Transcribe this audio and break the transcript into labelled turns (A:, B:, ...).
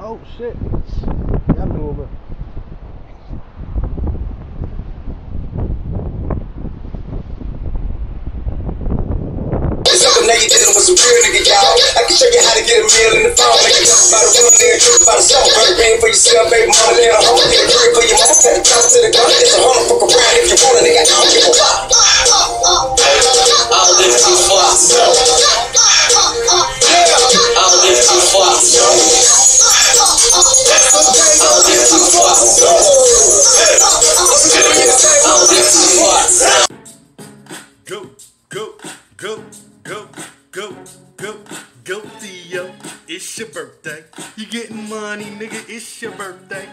A: Oh shit. Over.
B: You dealing with some real nigga, y'all. I can show you how to get a meal in the phone. Make about a real nigga, about a for yourself, baby mama, a home. A crib for your send a to the gun. It's a hundred, fuck around if you want a nigga. I don't give a fuck.
C: Go, go, go, go, go, go, Theo. It's your birthday. You getting money, nigga. It's your birthday.